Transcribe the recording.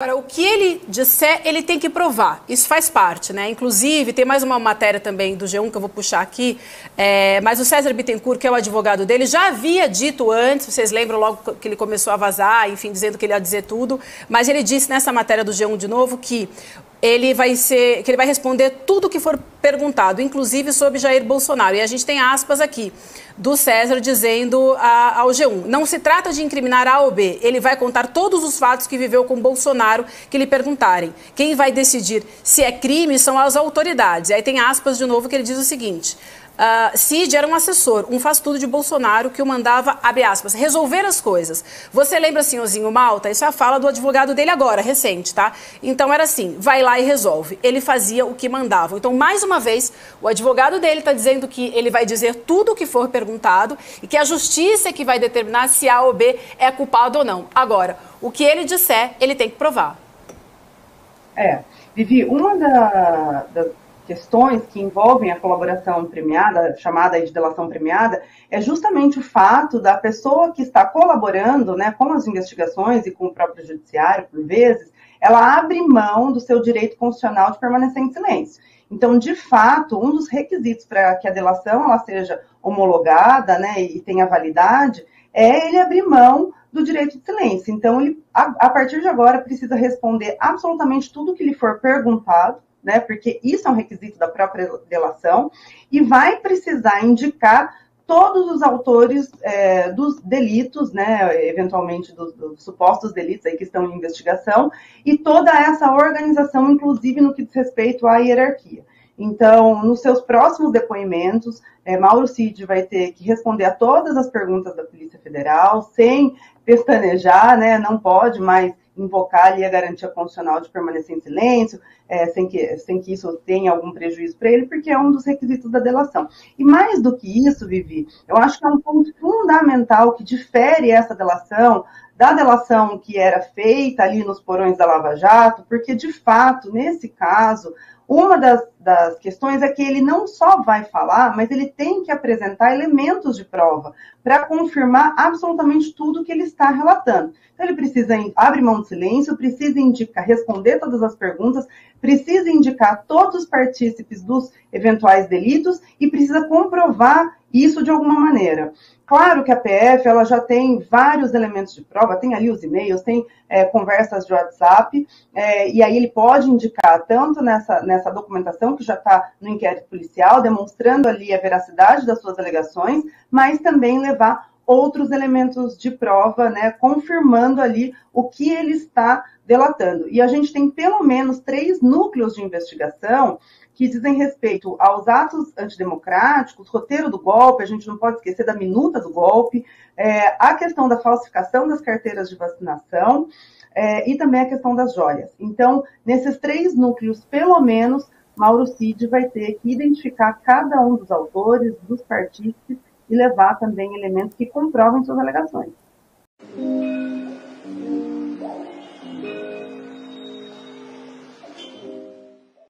Agora, o que ele disser, ele tem que provar. Isso faz parte, né? Inclusive, tem mais uma matéria também do G1 que eu vou puxar aqui, é, mas o César Bittencourt, que é o advogado dele, já havia dito antes, vocês lembram logo que ele começou a vazar, enfim, dizendo que ele ia dizer tudo, mas ele disse nessa matéria do G1 de novo que ele vai ser, que ele vai responder tudo o que for perguntado, inclusive sobre Jair Bolsonaro. E a gente tem aspas aqui do César dizendo a, ao G1: não se trata de incriminar A ou B, ele vai contar todos os fatos que viveu com Bolsonaro que lhe perguntarem. Quem vai decidir se é crime são as autoridades. E aí tem aspas de novo que ele diz o seguinte: Uh, Cid era um assessor, um faz-tudo de Bolsonaro que o mandava, abre aspas, resolver as coisas. Você lembra, senhorzinho Malta? Isso é a fala do advogado dele agora, recente, tá? Então era assim, vai lá e resolve. Ele fazia o que mandava. Então, mais uma vez, o advogado dele está dizendo que ele vai dizer tudo o que for perguntado e que a justiça é que vai determinar se A ou B é culpado ou não. Agora, o que ele disser, ele tem que provar. É, Vivi, uma da, da questões que envolvem a colaboração premiada, chamada de delação premiada, é justamente o fato da pessoa que está colaborando né, com as investigações e com o próprio judiciário, por vezes, ela abre mão do seu direito constitucional de permanecer em silêncio. Então, de fato, um dos requisitos para que a delação ela seja homologada né, e tenha validade é ele abrir mão do direito de silêncio. Então, ele, a, a partir de agora, precisa responder absolutamente tudo que lhe for perguntado, né? Porque isso é um requisito da própria delação, e vai precisar indicar todos os autores é, dos delitos, né, eventualmente dos, dos, supostos delitos aí que estão em investigação, e toda essa organização, inclusive no que diz respeito à hierarquia. Então, nos seus próximos depoimentos, é, Mauro Cid vai ter que responder a todas as perguntas da Polícia Federal, sem pestanejar, né, não pode mais invocar ali a garantia constitucional de permanecer em silêncio, é, sem, que, sem que isso tenha algum prejuízo para ele, porque é um dos requisitos da delação. E mais do que isso, Vivi, eu acho que é um ponto fundamental que difere essa delação da delação que era feita ali nos porões da Lava Jato, porque de fato, nesse caso, uma das, das, questões é que ele não só vai falar, mas ele tem que apresentar elementos de prova para confirmar absolutamente tudo que ele está relatando. Então, ele precisa abrir mão de silêncio, precisa indicar, responder todas as perguntas, precisa indicar todos os partícipes dos eventuais delitos e precisa comprovar isso de alguma maneira. Claro que a PF ela já tem vários elementos de prova, tem ali os e-mails, tem é, conversas de WhatsApp, é, e aí ele pode indicar tanto nessa, nessa documentação que já está no inquérito policial, demonstrando ali a veracidade das suas alegações, mas também levar outros elementos de prova, né, confirmando ali o que ele está delatando. E a gente tem pelo menos três núcleos de investigação que dizem respeito aos atos antidemocráticos, roteiro do golpe, a gente não pode esquecer da minuta do golpe, é, a questão da falsificação das carteiras de vacinação é, e também a questão das joias. Então, nesses três núcleos, pelo menos, Mauro Cid vai ter que identificar cada um dos autores, dos partícipes e levar também elementos que comprovem suas alegações.